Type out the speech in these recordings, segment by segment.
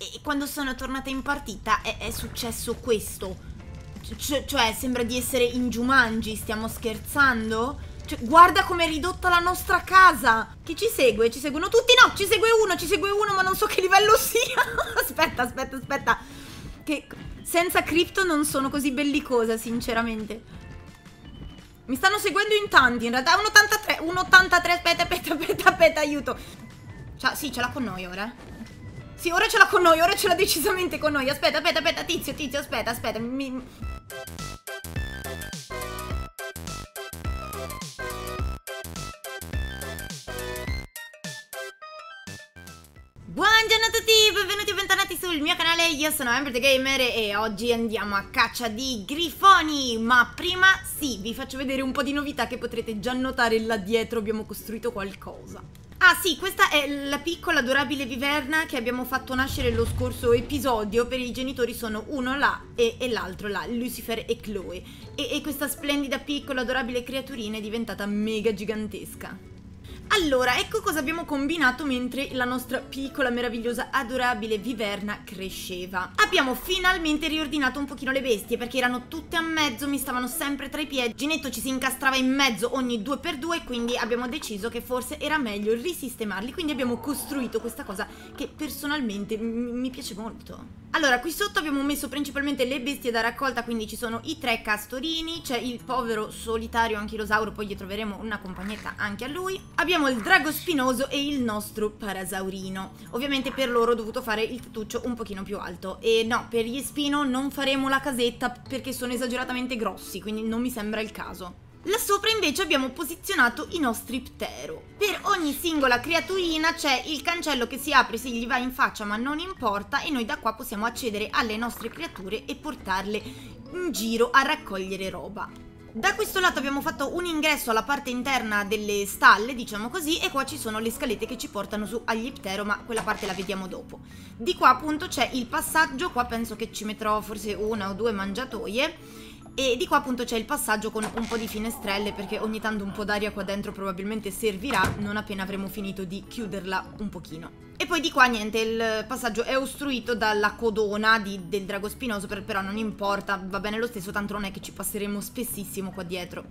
e quando sono tornata in partita è, è successo questo. C- cioè, sembra di essere in Jumanji, stiamo scherzando? Cioè, guarda com'è ridotta la nostra casa! Chi ci segue? Ci seguono tutti? No, ci segue uno, ci segue uno, ma non so che livello sia! aspetta, aspetta, aspetta. Che senza cripto non sono così bellicosa, sinceramente. Mi stanno seguendo in tanti, in realtà. 1,83, 1,83, aspetta, aspetta, aspetta, aspetta, aiuto. Cioè, sì, ce l'ha con noi ora. Sì, ora ce l'ha con noi, ora ce l'ha decisamente con noi. Aspetta, aspetta, aspetta, tizio, tizio, aspetta, aspetta. Mi... Buongiorno a tutti, benvenuti e bentornati sul mio canale, io sono Amber the Gamer e oggi andiamo a caccia di grifoni Ma prima, sì, vi faccio vedere un po' di novità che potrete già notare là dietro, abbiamo costruito qualcosa Ah sì, questa è la piccola adorabile viverna che abbiamo fatto nascere lo scorso episodio. Per i genitori sono uno là e, e l'altro là, Lucifer e Chloe. E, e questa splendida piccola adorabile creaturina è diventata mega gigantesca allora, ecco cosa abbiamo combinato mentre la nostra piccola, meravigliosa, adorabile viverna cresceva. Abbiamo finalmente riordinato un pochino le bestie perché erano tutte a mezzo, mi stavano sempre tra i piedi. Ginetto ci si incastrava in mezzo ogni due per due, quindi abbiamo deciso che forse era meglio risistemarli. Quindi abbiamo costruito questa cosa che personalmente mi piace molto. Allora, qui sotto abbiamo messo principalmente le bestie da raccolta, quindi ci sono i tre castorini, c'è il povero solitario anchilosauro, poi gli troveremo una compagnetta anche a lui. Abbiamo il drago spinoso e il nostro parasaurino. Ovviamente per loro ho dovuto fare il tettuccio un pochino più alto. E no, per gli spino non faremo la casetta perché sono esageratamente grossi, quindi non mi sembra il caso. Là sopra invece abbiamo posizionato i nostri ptero. Per ogni singola creaturina c'è il cancello che si apre se gli va in faccia ma non importa e noi da qua possiamo accedere alle nostre creature e portarle in giro a raccogliere roba. Da questo lato abbiamo fatto un ingresso alla parte interna delle stalle, diciamo così, e qua ci sono le scalette che ci portano su agli ptero, ma quella parte la vediamo dopo. Di qua appunto c'è il passaggio, qua penso che ci metterò forse una o due mangiatoie, e di qua appunto c'è il passaggio con un po' di finestrelle perché ogni tanto un po' d'aria qua dentro probabilmente servirà non appena avremo finito di chiuderla un pochino. E poi di qua niente, il passaggio è ostruito dalla codona di, del drago spinoso, però non importa, va bene lo stesso, tanto non è che ci passeremo spessissimo qua dietro.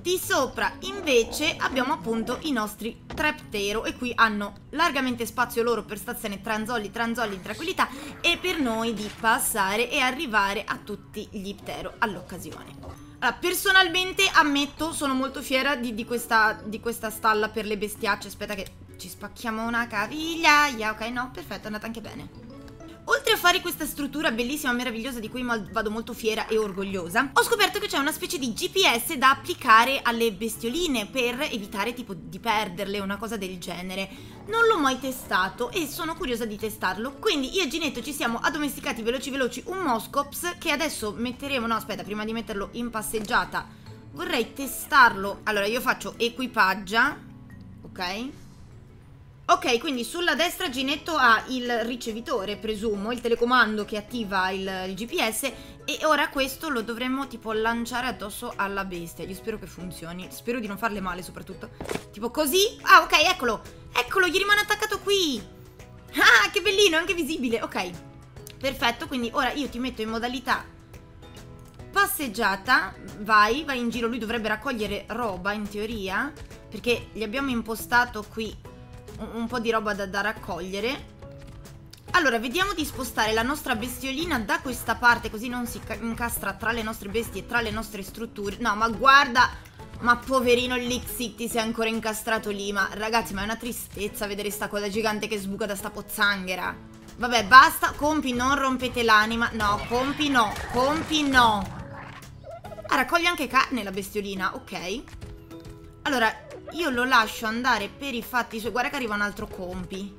Di sopra invece abbiamo appunto i nostri treptero e qui hanno largamente spazio loro per stazione tranzolli, tranzolli di tranquillità e per noi di passare e arrivare a tutti gli ptero all'occasione. Allora, personalmente ammetto, sono molto fiera di, di, questa, di questa stalla per le bestiacce. Aspetta che ci spacchiamo una caviglia. Ok, no, perfetto, è andata anche bene. Oltre a fare questa struttura bellissima, meravigliosa di cui vado molto fiera e orgogliosa, ho scoperto che c'è una specie di GPS da applicare alle bestioline per evitare tipo di perderle o una cosa del genere. Non l'ho mai testato e sono curiosa di testarlo, quindi io e Ginetto ci siamo addomesticati veloci veloci un Moscops che adesso metteremo, no aspetta, prima di metterlo in passeggiata vorrei testarlo. Allora io faccio equipaggia, ok? Ok, quindi sulla destra Ginetto ha il ricevitore, presumo, il telecomando che attiva il, il, GPS e ora questo lo dovremmo tipo lanciare addosso alla bestia. Io spero che funzioni, spero di non farle male soprattutto. Tipo così? Ah, ok, eccolo! Eccolo, gli rimane attaccato qui! Ah, che bellino, anche visibile, ok. Perfetto, quindi ora io ti metto in modalità passeggiata, vai, vai in giro, lui dovrebbe raccogliere roba in teoria, perché gli abbiamo impostato qui un po' di roba da, da raccogliere. Allora, vediamo di spostare la nostra bestiolina da questa parte Così non si incastra tra le nostre bestie e tra le nostre strutture. No, ma guarda Ma poverino l'X-City si è ancora incastrato lì Ma ragazzi, ma è una tristezza vedere sta coda gigante che sbuca da sta pozzanghera. Vabbè, basta Compi, non rompete l'anima. No, compi no, compi no. Ah, raccoglie anche carne la bestiolina, ok. Allora, io lo lascio andare per i fatti suoi. Guarda che arriva un altro compi.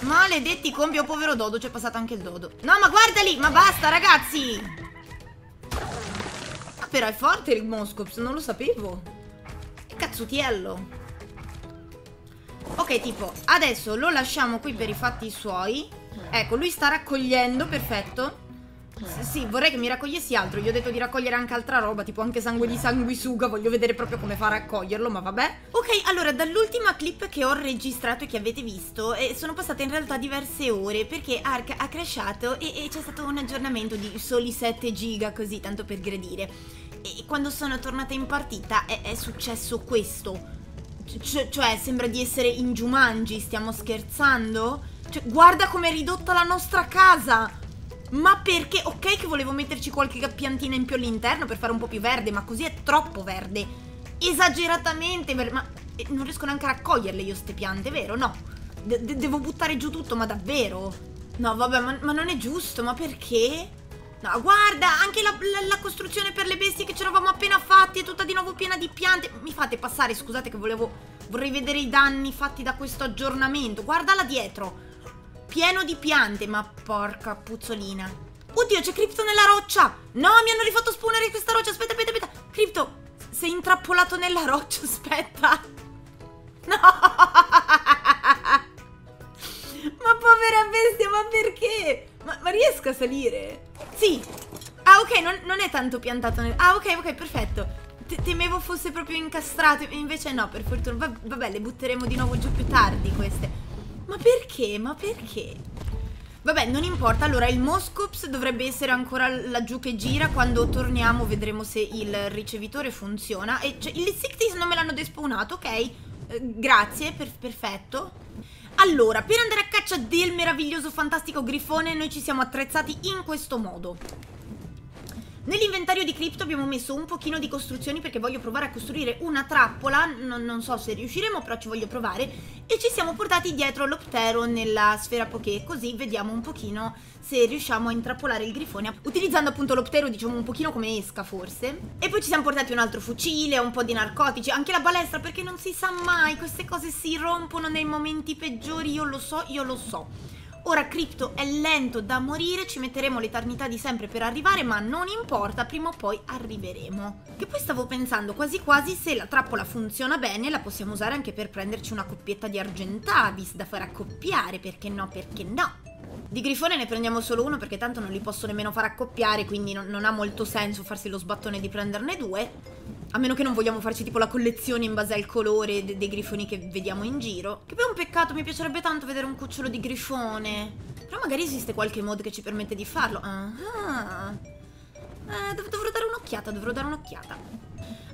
Maledetti compi, oh povero Dodo, c'è passato anche il Dodo. No, ma guarda lì, ma basta, ragazzi! Ah, però è forte il Moscops, non lo sapevo. Che cazzutiello. Ok, tipo, adesso lo lasciamo qui per i fatti suoi. Ecco, lui sta raccogliendo, perfetto. S- sì, vorrei che mi raccogliessi altro. Gli ho detto di raccogliere anche altra roba, tipo anche sangue di sanguisuga. Voglio vedere proprio come fa a raccoglierlo, ma vabbè. Ok, allora, dall'ultima clip che ho registrato e che avete visto, eh, sono passate in realtà diverse ore perché Ark ha crashato e, e c'è stato un aggiornamento di soli 7 giga, così, tanto per gradire. E quando sono tornata in partita è, è successo questo. C- cioè, sembra di essere in Jumanji, stiamo scherzando? Cioè, guarda com'è ridotta la nostra casa! Ma perché? Ok che volevo metterci qualche piantina in più all'interno per fare un po' più verde, ma così è troppo verde. Esageratamente verde. Ma eh, non riesco neanche a raccoglierle io ste piante, vero? No. De devo buttare giù tutto, ma davvero? No, vabbè, ma, ma, non è giusto, ma perché? No, guarda, anche la, la, la costruzione per le bestie che ci eravamo appena fatti è tutta di nuovo piena di piante. Mi fate passare, scusate che volevo... Vorrei vedere i danni fatti da questo aggiornamento. Guardala dietro pieno di piante, ma porca puzzolina. Oddio, c'è Crypto nella roccia! No, mi hanno rifatto spawnare questa roccia, aspetta, aspetta, aspetta. Crypto, sei intrappolato nella roccia, aspetta. No! Ma povera bestia, ma perché? Ma, ma riesco a salire? Sì. Ah, ok, non, non, è tanto piantato nel... Ah, ok, ok, perfetto. Temevo fosse proprio incastrato, invece no, per fortuna. Vabbè, le butteremo di nuovo giù più tardi queste. Ma perché? Ma perché? Vabbè, non importa. Allora, il Moscops dovrebbe essere ancora laggiù che gira. Quando torniamo vedremo se il ricevitore funziona. E cioè, il Sictis non me l'hanno despawnato, ok? Eh, grazie, per perfetto. Allora, per andare a caccia del meraviglioso, fantastico grifone, noi ci siamo attrezzati in questo modo. Nell'inventario di cripto abbiamo messo un pochino di costruzioni perché voglio provare a costruire una trappola, non, non so se riusciremo però ci voglio provare e ci siamo portati dietro l'optero nella sfera poké così vediamo un pochino se riusciamo a intrappolare il grifone utilizzando appunto l'optero diciamo un pochino come esca forse. E poi ci siamo portati un altro fucile, un po' di narcotici, anche la balestra perché non si sa mai, queste cose si rompono nei momenti peggiori, io lo so, io lo so Ora Crypto è lento da morire, ci metteremo l'eternità di sempre per arrivare, ma non importa, prima o poi arriveremo. Che poi stavo pensando quasi quasi se la trappola funziona bene la possiamo usare anche per prenderci una coppietta di Argentavis da far accoppiare, perché no, perché no? Di grifone ne prendiamo solo uno perché tanto non li posso nemmeno far accoppiare, quindi non, non ha molto senso farsi lo sbattone di prenderne due. A meno che non vogliamo farci tipo la collezione in base al colore de dei grifoni che vediamo in giro. Che poi è un peccato, mi piacerebbe tanto vedere un cucciolo di grifone. Però magari esiste qualche mod che ci permette di farlo. Ah, ah. Eh, dov dovrò dare un'occhiata, dovrò dare un'occhiata.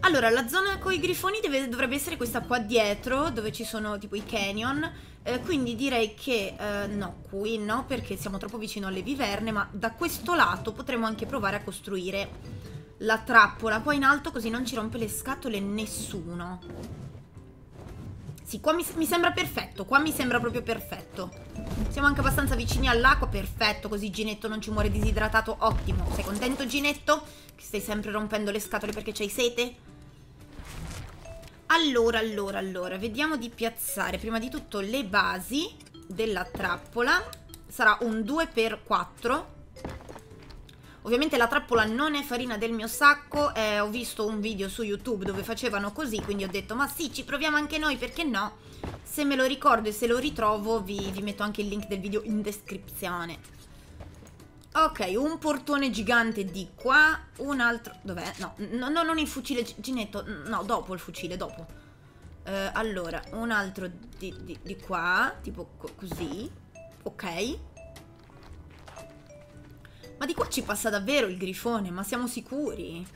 Allora, la zona con i grifoni deve, dovrebbe essere questa qua dietro, dove ci sono tipo i canyon. Eh, quindi direi che, eh, no, qui no, perché siamo troppo vicino alle viverne, ma da questo lato potremo anche provare a costruire la trappola qua in alto così non ci rompe le scatole nessuno. Sì, qua mi, mi, sembra perfetto, qua mi sembra proprio perfetto. Siamo anche abbastanza vicini all'acqua, perfetto, così Ginetto non ci muore disidratato, ottimo. Sei contento Ginetto? Che stai sempre rompendo le scatole perché c'hai sete? Allora, allora, allora, vediamo di piazzare prima di tutto le basi della trappola. Sarà un 2x4 Ovviamente la trappola non è farina del mio sacco, eh, ho visto un video su YouTube dove facevano così, quindi ho detto ma sì, ci proviamo anche noi, perché no? Se me lo ricordo e se lo ritrovo vi, vi metto anche il link del video in descrizione. Ok, un portone gigante di qua, un altro... Dov'è? No, no, no, non il fucile Ginetto, no, dopo il fucile, dopo. Uh, allora, un altro di, di, di qua, tipo co così, ok. Ma di qua ci passa davvero il grifone, ma siamo sicuri?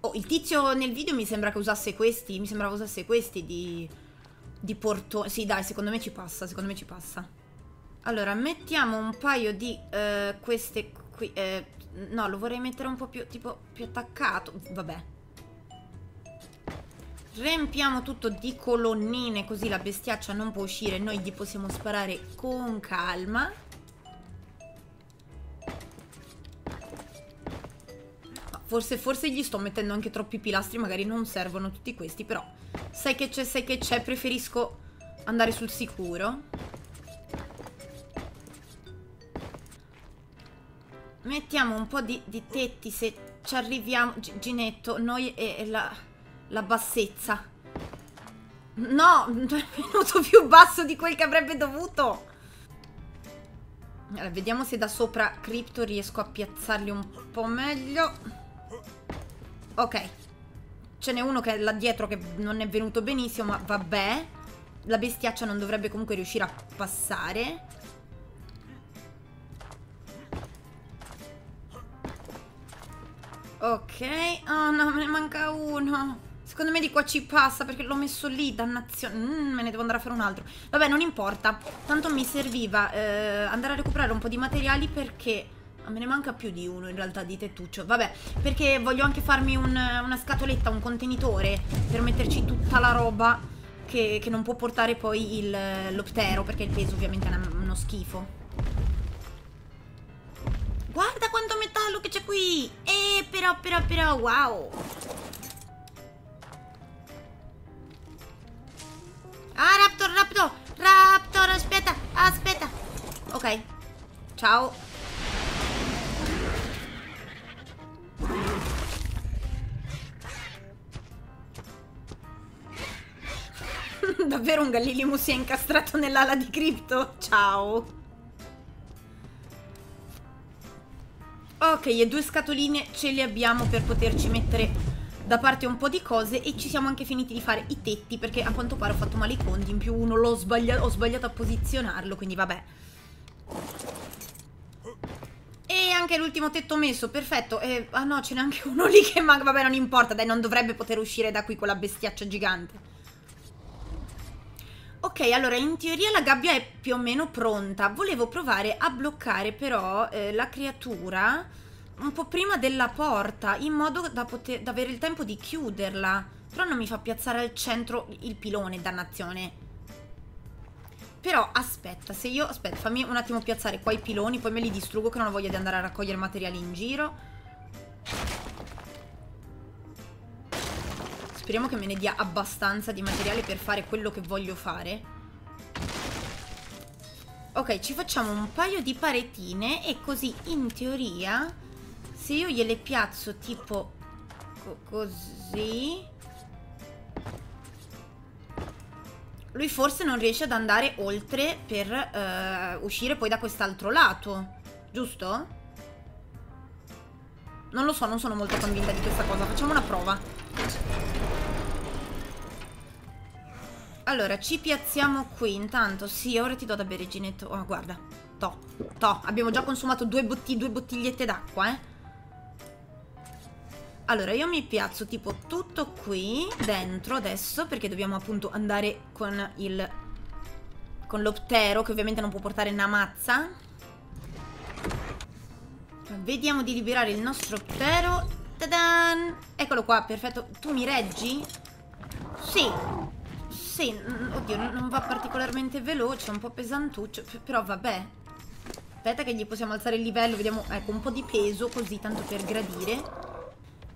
Oh, il tizio nel video mi sembra che usasse questi, mi sembrava usasse questi di, di portone. Sì, dai, secondo me ci passa, secondo me ci passa. Allora, mettiamo un paio di uh, queste qui. Eh, no, lo vorrei mettere un po' più, tipo, più attaccato. Vabbè. Riempiamo tutto di colonnine, così la bestiaccia non può uscire. Noi gli possiamo sparare con calma. Forse, forse gli sto mettendo anche troppi pilastri, magari non servono tutti questi, però sai che c'è, sai che c'è, preferisco andare sul sicuro. Mettiamo un po' di, di tetti se ci arriviamo, G Ginetto, noi e, e la, la bassezza. No, è venuto più basso di quel che avrebbe dovuto. Allora, vediamo se da sopra Crypto riesco a piazzarli un po' meglio. Ok. Ce n'è uno che è là dietro che non è venuto benissimo, ma vabbè. La bestiaccia non dovrebbe comunque riuscire a passare. Ok. Oh no, me ne manca uno. Secondo me di qua ci passa perché l'ho messo lì, dannazione. Mm, me ne devo andare a fare un altro. Vabbè, non importa. Tanto mi serviva eh, andare a recuperare un po' di materiali perché... Ah, me ne manca più di uno in realtà di tettuccio. Vabbè, perché voglio anche farmi un, una scatoletta, un contenitore per metterci tutta la roba che, che non può portare poi l'optero perché il peso ovviamente è uno schifo. Guarda quanto metallo che c'è qui! Eh, però, però, però, wow! Ah, Raptor, Raptor! Raptor, aspetta, aspetta! Ok. Ciao. Davvero un Gallilimus si è incastrato nell'ala di Crypto? Ciao. Ok, e due scatoline ce le abbiamo per poterci mettere da parte un po' di cose e ci siamo anche finiti di fare i tetti perché a quanto pare ho fatto male i conti, in più uno l'ho sbagliato, ho sbagliato a posizionarlo, quindi vabbè. E anche l'ultimo tetto messo, perfetto. E, ah no, ce n'è anche uno lì che manca, vabbè non importa, dai, non dovrebbe poter uscire da qui quella bestiaccia gigante. Ok, allora in teoria la gabbia è più o meno pronta. Volevo provare a bloccare però eh, la creatura un po' prima della porta, in modo da, poter, da avere il tempo di chiuderla. Però non mi fa piazzare al centro il pilone, dannazione. Però aspetta, se io... Aspetta, fammi un attimo piazzare qua i piloni, poi me li distruggo che non ho voglia di andare a raccogliere materiali in giro. Speriamo che me ne dia abbastanza di materiale per fare quello che voglio fare. Ok, ci facciamo un paio di paretine e così in teoria se io gliele piazzo tipo co così lui forse non riesce ad andare oltre per uh, uscire poi da quest'altro lato giusto? non lo so, non sono molto convinta di questa cosa facciamo una prova allora ci piazziamo qui intanto sì ora ti do da bere Ginetto oh guarda to, to abbiamo già consumato due, botti due bottigliette d'acqua eh allora, io mi piazzo tipo tutto qui dentro adesso perché dobbiamo appunto andare con il con l'optero che ovviamente non può portare una mazza. Vediamo di liberare il nostro optero. Tadan! Eccolo qua, perfetto. Tu mi reggi? Sì. Sì, oddio, non va particolarmente veloce, è un po' pesantuccio, però vabbè. Aspetta che gli possiamo alzare il livello, vediamo, ecco, un po' di peso così, tanto per gradire.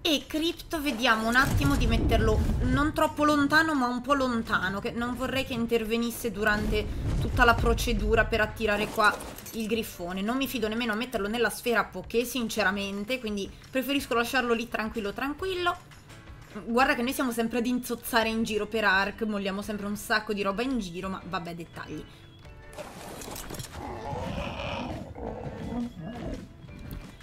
E Crypto vediamo un attimo di metterlo non troppo lontano ma un po' lontano che non vorrei che intervenisse durante tutta la procedura per attirare qua il grifone non mi fido nemmeno a metterlo nella sfera poké sinceramente quindi preferisco lasciarlo lì tranquillo tranquillo guarda che noi siamo sempre ad inzozzare in giro per Ark molliamo sempre un sacco di roba in giro ma vabbè dettagli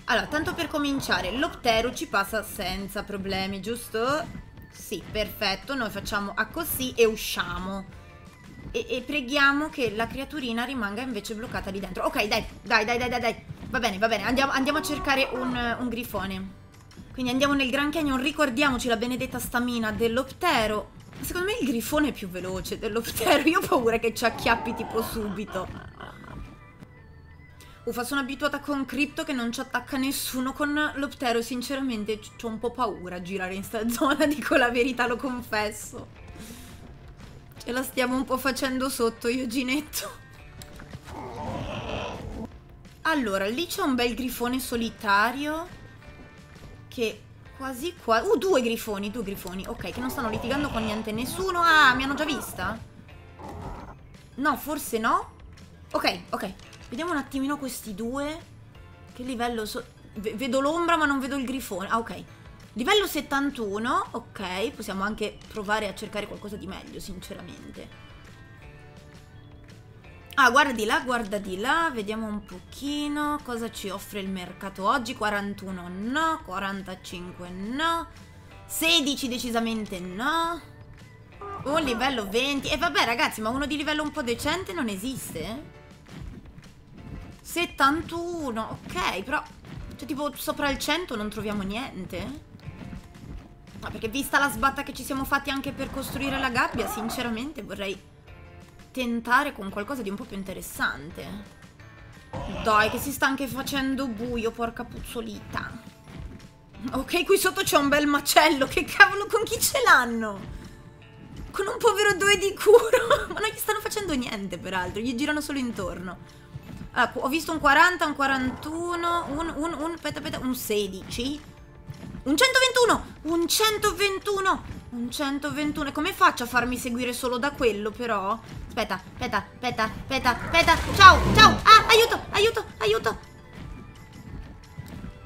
Allora, tanto per cominciare, l'Optero ci passa senza problemi, giusto? Sì, perfetto, noi facciamo a così e usciamo. E, e, preghiamo che la creaturina rimanga invece bloccata lì dentro. Ok, dai, dai, dai, dai, dai. Va bene, va bene, andiamo, andiamo a cercare un, un grifone. Quindi andiamo nel Grand Canyon, ricordiamoci la benedetta stamina dell'Optero. Secondo me il grifone è più veloce dell'Optero, io ho paura che ci acchiappi tipo subito. Uffa, sono abituata con Crypto che non ci attacca nessuno. Con l'Optero, sinceramente, ho un po' paura a girare in sta zona, dico la verità, lo confesso. Ce la stiamo un po' facendo sotto, io Ginetto. Allora, lì c'è un bel grifone solitario che quasi qua... Uh, due grifoni, due grifoni. Ok, che non stanno litigando con niente nessuno. Ah, mi hanno già vista? No, forse no. Ok, ok. Vediamo un attimino questi due. Che livello so... Vedo l'ombra ma non vedo il grifone. Ah, ok. Livello 71. Ok, possiamo anche provare a cercare qualcosa di meglio, sinceramente. Ah, guarda di là, guarda di là, vediamo un pochino cosa ci offre il mercato oggi. 41 no, 45 no, 16 decisamente no. Un livello 20. E vabbè ragazzi, ma uno di livello un po' decente non esiste? 71, ok, però... Cioè tipo sopra il 100 non troviamo niente? Ma perché vista la sbatta che ci siamo fatti anche per costruire la gabbia, sinceramente vorrei tentare con qualcosa di un po' più interessante. Dai, che si sta anche facendo buio, porca puzzolita. Ok, qui sotto c'è un bel macello. Che cavolo, con chi ce l'hanno? Con un povero due di curo. Ma non gli stanno facendo niente, peraltro. Gli girano solo intorno. Allora, ho visto un 40, un 41, un, un, un, aspetta, aspetta, un 16. Un 121! Un 121! Un 121. E come faccio a farmi seguire solo da quello, però? Aspetta, aspetta, aspetta, aspetta, aspetta. Ciao, ciao. Ah, aiuto, aiuto, aiuto.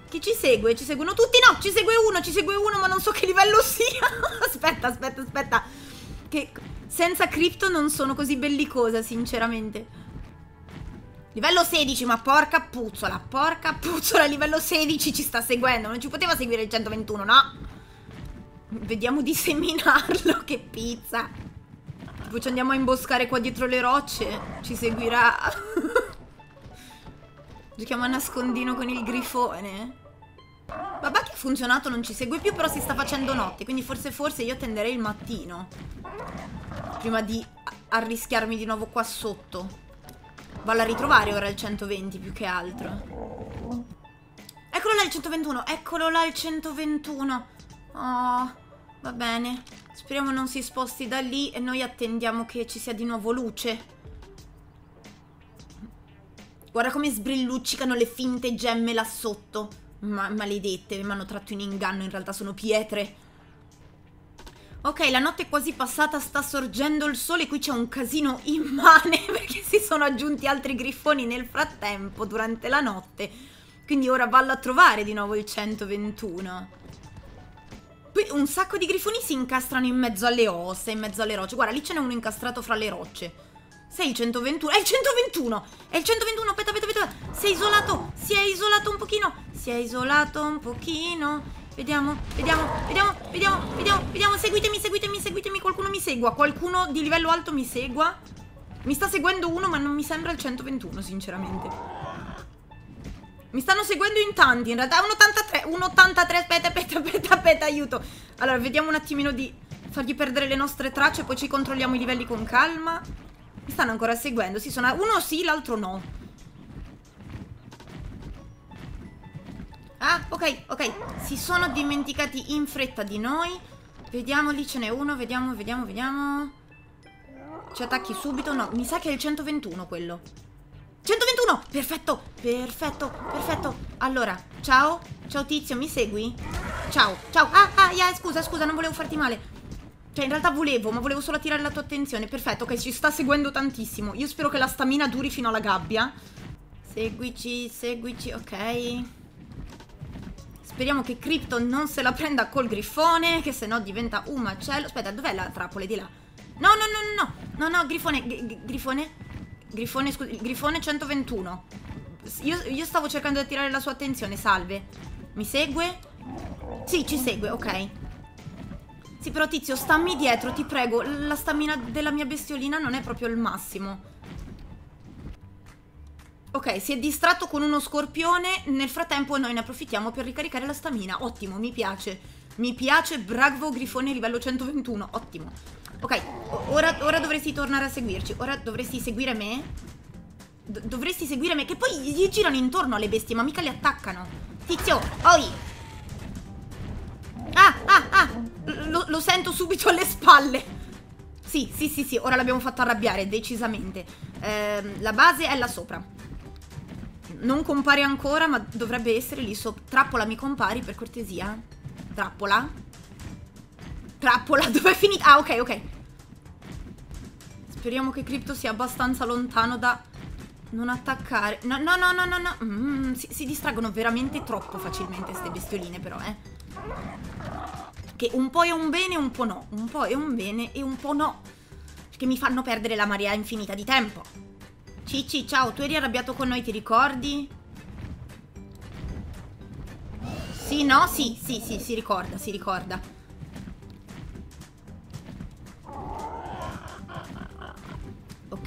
Chi ci segue? Ci seguono tutti? No, ci segue uno, ci segue uno, ma non so che livello sia. aspetta, aspetta, aspetta. Che senza cripto non sono così bellicosa, sinceramente. Livello 16, ma porca puzzola, porca puzzola, livello 16 ci sta seguendo. Non ci poteva seguire il 121, no? Vediamo di seminarlo, che pizza. Poi ci andiamo a imboscare qua dietro le rocce. Ci seguirà. Giochiamo a nascondino con il grifone. Babà che ha funzionato non ci segue più, però si sta facendo notte. Quindi forse forse io tenderei il mattino. Prima di arrischiarmi di nuovo qua sotto. Vado a ritrovare ora il 120 più che altro. Eccolo là il 121, eccolo là il 121. Oh, va bene. Speriamo non si sposti da lì e noi attendiamo che ci sia di nuovo luce. Guarda come sbrilluccicano le finte gemme là sotto. Ma maledette, mi hanno tratto in inganno, in realtà sono pietre. Ok, la notte è quasi passata, sta sorgendo il sole, qui c'è un casino immane perché si sono aggiunti altri grifoni nel frattempo durante la notte. Quindi ora vallo a trovare di nuovo il 121. Un sacco di grifoni si incastrano in mezzo alle ossa, in mezzo alle rocce. Guarda, lì ce n'è uno incastrato fra le rocce. Sei il 121. È il 121! È il 121, aspetta, aspetta, aspetta. Si è isolato, si è isolato un pochino. Si è isolato un pochino. Vediamo, vediamo, vediamo, vediamo, vediamo, vediamo. Seguitemi, seguitemi, seguitemi. Qualcuno mi segua. Qualcuno di livello alto mi segua. Mi sta seguendo uno, ma non mi sembra il 121, sinceramente. Mi stanno seguendo in tanti, in realtà un 83, un 83, aspetta, aspetta, aspetta, aspetta, aiuto. Allora, vediamo un attimino di fargli perdere le nostre tracce, poi ci controlliamo i livelli con calma. Mi stanno ancora seguendo, sì, sono... Uno sì, l'altro no. Ah, ok, ok. Si sono dimenticati in fretta di noi. Vediamo, lì ce n'è uno, vediamo, vediamo, vediamo. Ci attacchi subito? No, mi sa che è il 121 quello. 121! Perfetto, perfetto, perfetto. Allora, ciao, ciao tizio, mi segui? Ciao, ciao. Ah, ah, yeah, scusa, scusa, non volevo farti male. Cioè, in realtà volevo, ma volevo solo attirare la tua attenzione. Perfetto, ok, ci sta seguendo tantissimo. Io spero che la stamina duri fino alla gabbia. Seguici, seguici, ok. Speriamo che Crypto non se la prenda col grifone, che se no diventa un macello. Aspetta, dov'è la trappola di là? No, no, no, no, no, no, no, grifone, grifone. Grifone, scusi, grifone 121. Io, io stavo cercando di attirare la sua attenzione, salve. Mi segue? Sì, ci segue, ok. Sì, però tizio, stammi dietro, ti prego. La stamina della mia bestiolina non è proprio il massimo. Ok, si è distratto con uno scorpione. Nel frattempo noi ne approfittiamo per ricaricare la stamina. Ottimo, mi piace. Mi piace, bravo grifone livello 121. Ottimo. Ok, ora, ora, dovresti tornare a seguirci. Ora dovresti seguire me. D dovresti seguire me. Che poi gli girano intorno alle bestie, ma mica le attaccano. Tizio, oi! Ah, ah, ah! Lo, lo sento subito alle spalle. Sì, sì, sì, sì, ora l'abbiamo fatto arrabbiare, decisamente. Eh, la base è là sopra. Non compare ancora, ma dovrebbe essere lì sopra. Trappola, mi compari, per cortesia? Trappola? Trappola, dove è finita? Ah, ok, ok. Speriamo che Crypto sia abbastanza lontano da non attaccare. No, no, no, no, no, no. Mm, si, si, distraggono veramente troppo facilmente queste bestioline, però, eh. Che un po' è un bene e un po' no. Un po' è un bene e un po' no. Perché mi fanno perdere la marea infinita di tempo. Cicci, ciao, tu eri arrabbiato con noi, ti ricordi? Sì, no? Sì, sì, sì, si ricorda, si ricorda.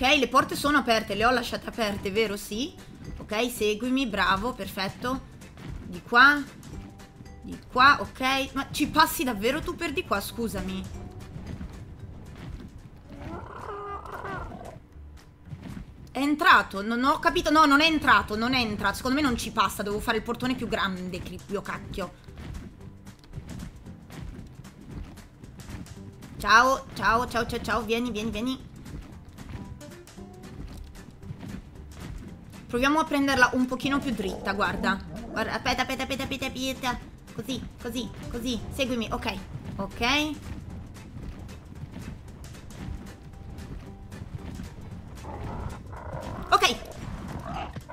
Ok, le porte sono aperte, le ho lasciate aperte, vero? Sì. Ok, seguimi, bravo, perfetto. Di qua. Di qua, ok. Ma ci passi davvero tu per di qua, scusami. È entrato, non ho capito, no, non è entrato, non è entrato Secondo me non ci passa, devo fare il portone più grande, Crippio, cacchio Ciao, ciao, ciao, ciao, ciao, vieni, vieni, vieni Proviamo a prenderla un pochino più dritta, guarda. Guarda, aspetta, aspetta, aspetta, aspetta, aspetta. Così, così, così, seguimi, ok. Ok.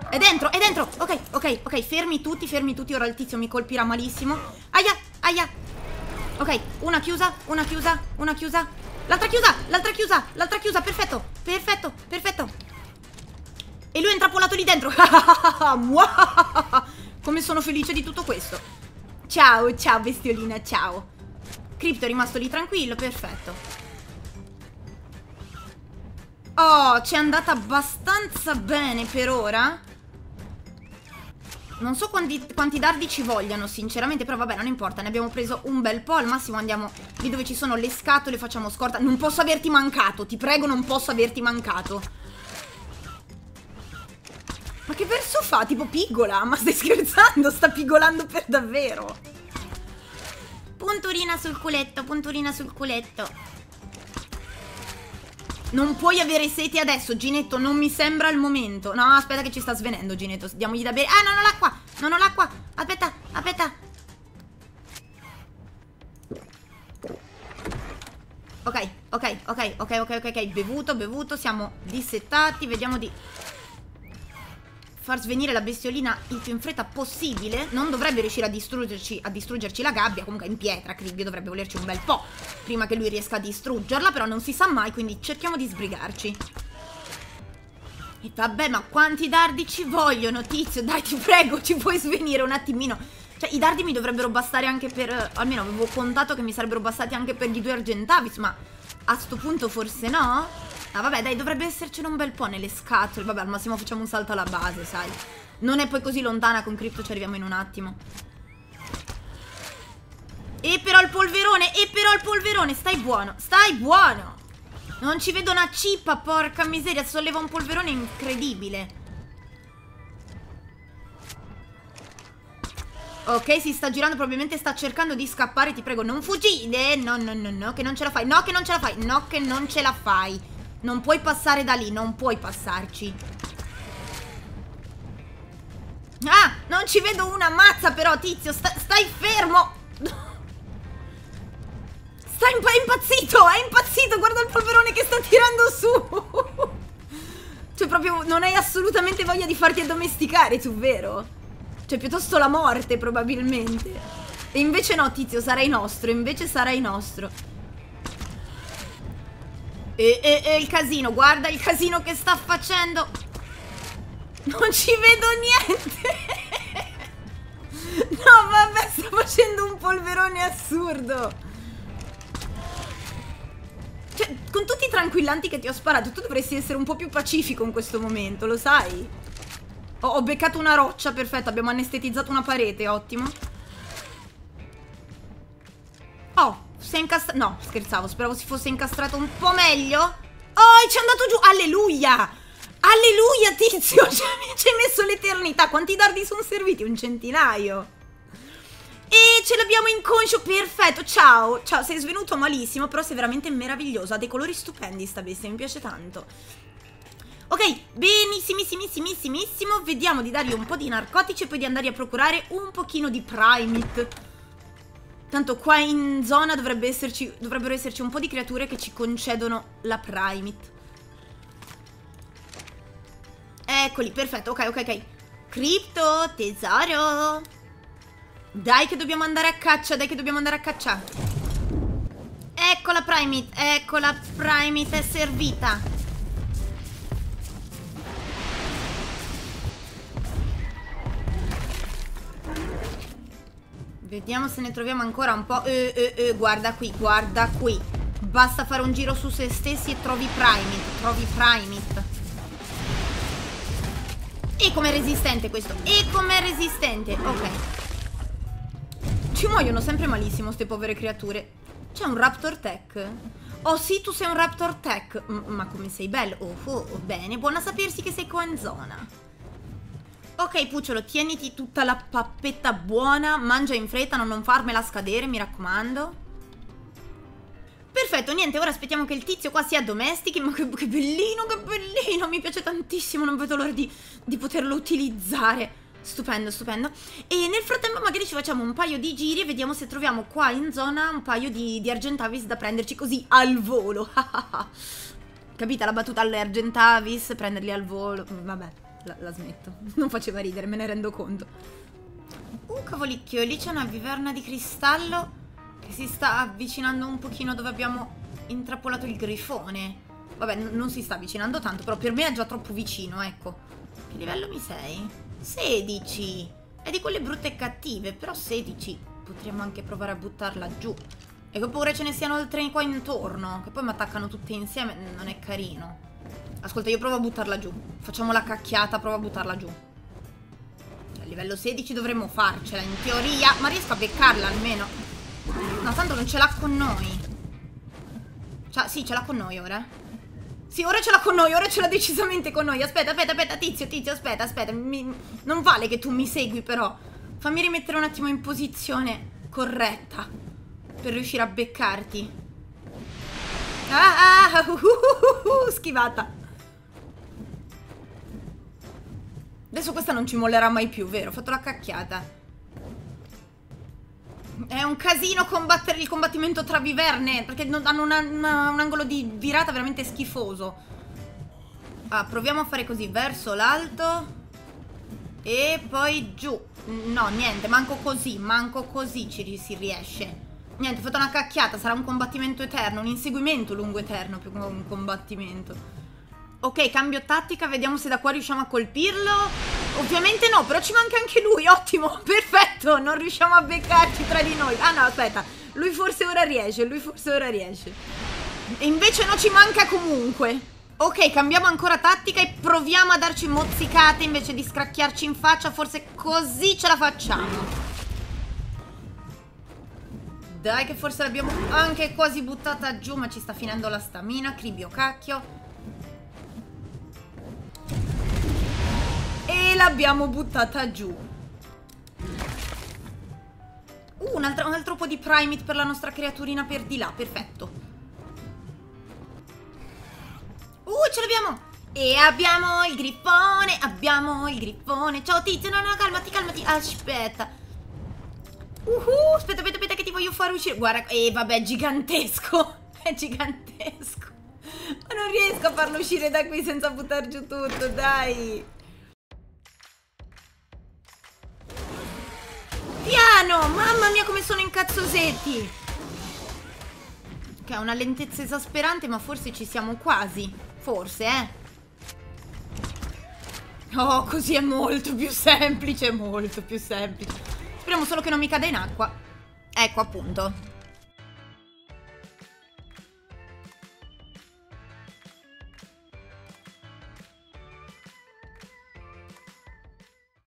È dentro, è dentro. Ok, ok, ok. Fermi tutti, fermi tutti. Ora il tizio mi colpirà malissimo. Aia, aia. Ok, una chiusa, una chiusa, una chiusa. L'altra chiusa, l'altra chiusa, l'altra chiusa. Perfetto, perfetto, perfetto E lui è intrappolato lì dentro. Come sono felice di tutto questo. Ciao, ciao bestiolina, ciao. Crypto è rimasto lì tranquillo, perfetto. Oh, ci è andata abbastanza bene per ora. Non so quanti, quanti, dardi ci vogliano sinceramente Però vabbè non importa ne abbiamo preso un bel po' Al massimo andiamo lì dove ci sono le scatole Facciamo scorta. Non posso averti mancato Ti prego non posso averti mancato Ma che verso fa? Tipo pigola? Ma stai scherzando? Sta pigolando per davvero Punturina sul culetto Punturina sul culetto non puoi avere sete adesso, Ginetto, non mi sembra il momento. No, aspetta che ci sta svenendo, Ginetto. Diamogli da bere. Ah, non ho l'acqua! Non ho l'acqua! Aspetta, aspetta. Ok, ok, ok, ok, ok, ok, bevuto, bevuto, siamo dissettati, vediamo di far svenire la bestiolina il più in fretta possibile. Non dovrebbe riuscire a distruggerci, a distruggerci la gabbia. Comunque in pietra, Cribbio dovrebbe volerci un bel po' prima che lui riesca a distruggerla. Però non si sa mai, quindi cerchiamo di sbrigarci. E vabbè, ma quanti dardi ci vogliono, tizio? Dai, ti prego, ci puoi svenire un attimino. Cioè, i dardi mi dovrebbero bastare anche per... Almeno avevo contato che mi sarebbero bastati anche per gli due Argentavis, ma a sto punto forse no? Ah vabbè dai dovrebbe essercene un bel po' nelle scatole. Vabbè al massimo facciamo un salto alla base sai. Non è poi così lontana con Crypto ci arriviamo in un attimo. E però il polverone E però il polverone Stai buono Stai buono. Non ci vedo una cippa porca miseria Solleva un polverone incredibile Ok, si sta girando, probabilmente sta cercando di scappare, ti prego, non fuggire No, no, no, no, che non ce la fai No, che non ce la fai No, che non ce la fai non puoi passare da lì, non puoi passarci. Ah, non ci vedo una mazza però, tizio. Sta, stai fermo. Sta imp è impazzito, è impazzito. Guarda il polverone che sta tirando su. Cioè, proprio non hai assolutamente voglia di farti addomesticare, tu, vero? Cioè, piuttosto la morte, probabilmente. E invece no, tizio, sarai nostro. Invece sarai nostro. E, e, e il casino, guarda il casino che sta facendo. Non ci vedo niente. No, vabbè, sta facendo un polverone assurdo. Cioè, con tutti i tranquillanti che ti ho sparato, tu dovresti essere un po' più pacifico in questo momento, lo sai? Ho, ho beccato una roccia, perfetto, abbiamo anestetizzato una parete, ottimo. Oh, si è incastrato... No, scherzavo, speravo si fosse incastrato un po' meglio. Oh, ci è andato giù. Alleluia! Alleluia, tizio! ci hai messo l'eternità. Quanti dardi sono serviti? Un centinaio. E ce l'abbiamo inconscio, perfetto, ciao, ciao, sei svenuto malissimo, però sei veramente meraviglioso, ha dei colori stupendi sta bestia, mi piace tanto. Ok, benissimissimissimissimissimo, vediamo di dargli un po' di narcotici e poi di andare a procurare un pochino di Primate. Tanto qua in zona dovrebbe esserci, dovrebbero esserci un po' di creature che ci concedono la Primate. Eccoli, perfetto, ok, ok, ok. Crypto, tesoro. Dai che dobbiamo andare a caccia, dai che dobbiamo andare a caccia. Ecco la Primate, ecco la Primate è servita. Vediamo se ne troviamo ancora un po'. Eh, eh, eh, guarda qui, guarda qui. Basta fare un giro su se stessi e trovi Primate. Trovi Primate. E com'è resistente questo? E com'è resistente? Ok. Ci muoiono sempre malissimo queste povere creature. C'è un Raptor Tech? Oh sì, tu sei un Raptor Tech. M ma come sei bello. Oh, oh, bene, buona sapersi che sei qua in zona. Ok, Pucciolo, tieniti tutta la pappetta buona. Mangia in fretta, non farmela scadere, mi raccomando. Perfetto, niente, ora aspettiamo che il tizio qua si addomestichi, ma che, che bellino, che bellino, mi piace tantissimo, non vedo l'ora di, di poterlo utilizzare. Stupendo, stupendo. E nel frattempo magari ci facciamo un paio di giri e vediamo se troviamo qua in zona un paio di, di Argentavis da prenderci così al volo. Capita la battuta alle Argentavis, prenderli al volo. Vabbè, la, la smetto. Non faceva ridere, me ne rendo conto. Uh, cavolicchio, lì c'è una viverna di cristallo che si sta avvicinando un pochino dove abbiamo intrappolato il grifone. Vabbè, non si sta avvicinando tanto, però per me è già troppo vicino, ecco. Che livello mi sei? 16! È di quelle brutte e cattive, però 16. Potremmo anche provare a buttarla giù. E che pure ce ne siano altre qua intorno, che poi mi attaccano tutte insieme, non è carino. Ascolta, io provo a buttarla giù. Facciamo la cacchiata, provo a buttarla giù. Cioè, a livello 16 dovremmo farcela, in teoria. Ma riesco a beccarla almeno. No, tanto non ce l'ha con noi. Cioè, sì, ce l'ha con noi ora. Sì, ora ce l'ha con noi, ora ce l'ha decisamente con noi. Aspetta, aspetta, aspetta, tizio, tizio, aspetta, aspetta. Mi... Non vale che tu mi segui, però. Fammi rimettere un attimo in posizione corretta. Per riuscire a beccarti. Ah, ah, uh, uh, uh, schivata. Adesso questa non ci mollerà mai più, vero? Ho fatto la cacchiata. È un casino combattere il combattimento tra viverne, perché hanno una, una, un angolo di virata veramente schifoso. Ah, proviamo a fare così, verso l'alto e poi giù. No, niente, manco così, manco così ci si riesce. Niente, ho fatto una cacchiata, sarà un combattimento eterno, un inseguimento lungo eterno più che un combattimento. Ok, cambio tattica, vediamo se da qua riusciamo a colpirlo. Ovviamente no, però ci manca anche lui, ottimo, perfetto, non riusciamo a beccarci tra di noi. Ah no, aspetta, lui forse ora riesce, lui forse ora riesce. E invece no, ci manca comunque. Ok, cambiamo ancora tattica e proviamo a darci mozzicate invece di scracchiarci in faccia, forse così ce la facciamo. Dai che forse l'abbiamo anche quasi buttata giù, ma ci sta finendo la stamina, cribio cacchio. L'abbiamo buttata giù. Uh, un altro, un altro po' di primate per la nostra creaturina per di là. Perfetto. Uh, ce l'abbiamo! E abbiamo il grifone, abbiamo il grifone. Ciao tizio, no, no, calmati, calmati. Aspetta. Uh, -huh, aspetta, aspetta, aspetta che ti voglio far uscire. Guarda, e eh, vabbè, è gigantesco. È gigantesco. Ma non riesco a farlo uscire da qui senza buttare giù tutto, dai. Piano! Mamma mia come sono incazzosetti! Ha una lentezza esasperante, ma forse ci siamo quasi. Forse, eh? Oh, così è molto più semplice, molto più semplice. Speriamo solo che non mi cada in acqua. Ecco, appunto.